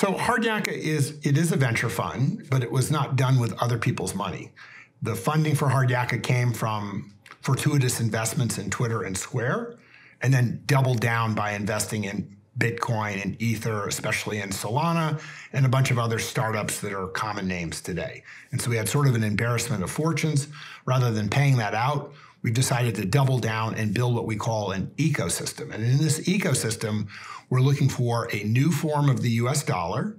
So Hard Yakka is it is a venture fund, but it was not done with other people's money. The funding for Hard Yakka came from fortuitous investments in Twitter and Square, and then doubled down by investing in Bitcoin and Ether, especially in Solana, and a bunch of other startups that are common names today. And so we had sort of an embarrassment of fortunes. Rather than paying that out, we decided to double down and build what we call an ecosystem. And in this ecosystem, we're looking for a new form of the US dollar.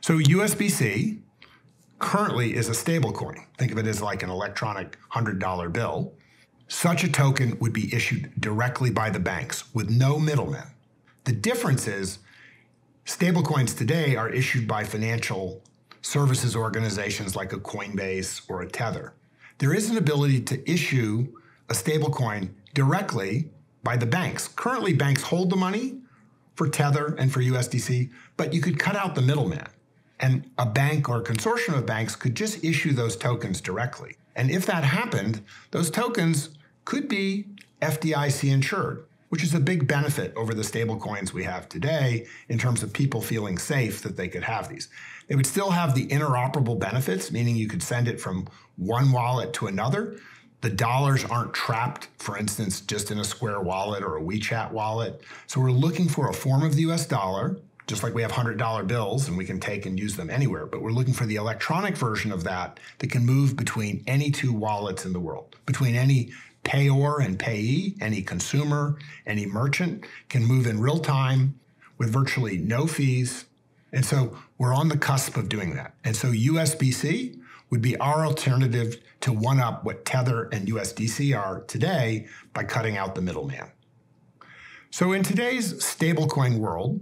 So USBC currently is a stablecoin. Think of it as like an electronic $100 bill. Such a token would be issued directly by the banks with no middlemen. The difference is stablecoins today are issued by financial services organizations like a Coinbase or a Tether. There is an ability to issue a stablecoin directly by the banks. Currently, banks hold the money for Tether and for USDC, but you could cut out the middleman. And a bank or a consortium of banks could just issue those tokens directly. And if that happened, those tokens could be FDIC insured, which is a big benefit over the stable coins we have today in terms of people feeling safe that they could have these. They would still have the interoperable benefits, meaning you could send it from one wallet to another. The dollars aren't trapped, for instance, just in a Square wallet or a WeChat wallet. So we're looking for a form of the US dollar, just like we have $100 bills and we can take and use them anywhere. But we're looking for the electronic version of that that can move between any two wallets in the world, between any payor and payee, any consumer, any merchant can move in real time with virtually no fees. And so we're on the cusp of doing that. And so USBC would be our alternative to one up what Tether and USDC are today by cutting out the middleman. So in today's stablecoin world,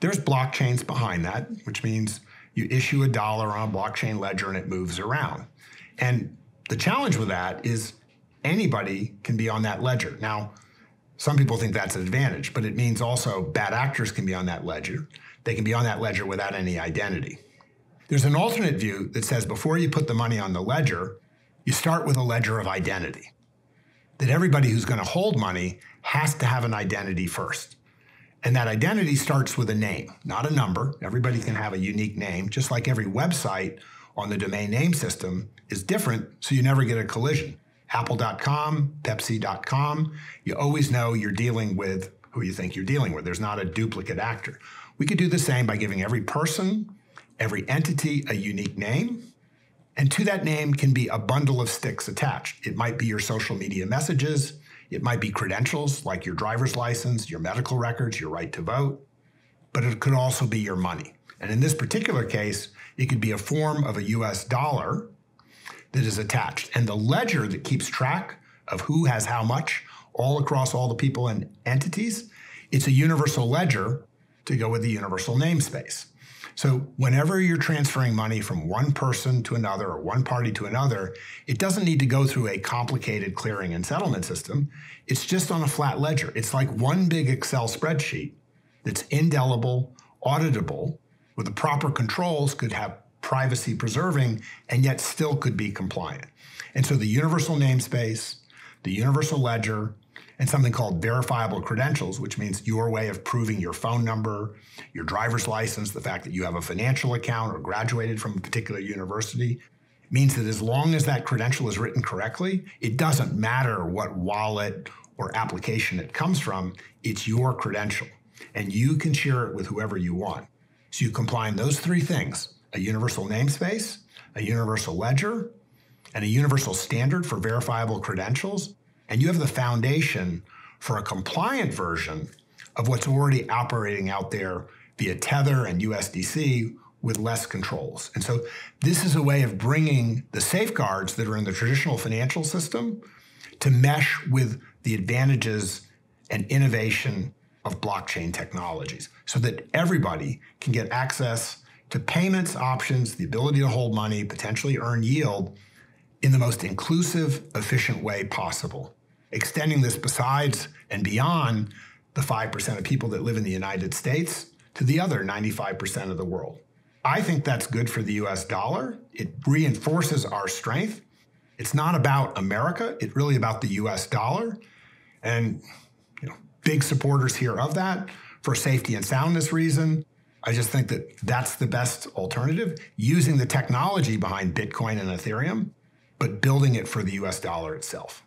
there's blockchains behind that, which means you issue a dollar on a blockchain ledger and it moves around. And the challenge with that is anybody can be on that ledger. Now, some people think that's an advantage, but it means also bad actors can be on that ledger. They can be on that ledger without any identity. There's an alternate view that says before you put the money on the ledger, you start with a ledger of identity. That everybody who's going to hold money has to have an identity first. And that identity starts with a name, not a number. Everybody can have a unique name, just like every website on the domain name system is different, so you never get a collision. Apple.com, Pepsi.com, you always know you're dealing with who you think you're dealing with. There's not a duplicate actor. We could do the same by giving every person, every entity a unique name. And to that name can be a bundle of sticks attached. It might be your social media messages, it might be credentials like your driver's license, your medical records, your right to vote, but it could also be your money. And in this particular case, it could be a form of a US dollar that is attached. And the ledger that keeps track of who has how much all across all the people and entities, it's a universal ledger to go with the universal namespace. So, whenever you're transferring money from one person to another or one party to another, it doesn't need to go through a complicated clearing and settlement system. It's just on a flat ledger. It's like one big Excel spreadsheet that's indelible, auditable, with the proper controls, could have privacy preserving, and yet still could be compliant. And so the universal namespace, the universal ledger, and something called verifiable credentials, which means your way of proving your phone number, your driver's license, the fact that you have a financial account or graduated from a particular university, means that as long as that credential is written correctly, it doesn't matter what wallet or application it comes from, it's your credential. And you can share it with whoever you want. So you combine those three things a universal namespace, a universal ledger, and a universal standard for verifiable credentials and you have the foundation for a compliant version of what's already operating out there via Tether and USDC with less controls. And so this is a way of bringing the safeguards that are in the traditional financial system to mesh with the advantages and innovation of blockchain technologies so that everybody can get access to payments options, the ability to hold money, potentially earn yield in the most inclusive, efficient way possible extending this besides and beyond the 5% of people that live in the United States to the other 95% of the world. I think that's good for the US dollar. It reinforces our strength. It's not about America, it's really about the US dollar. And you know, big supporters here of that for safety and soundness reason. I just think that that's the best alternative, using the technology behind Bitcoin and Ethereum, but building it for the US dollar itself.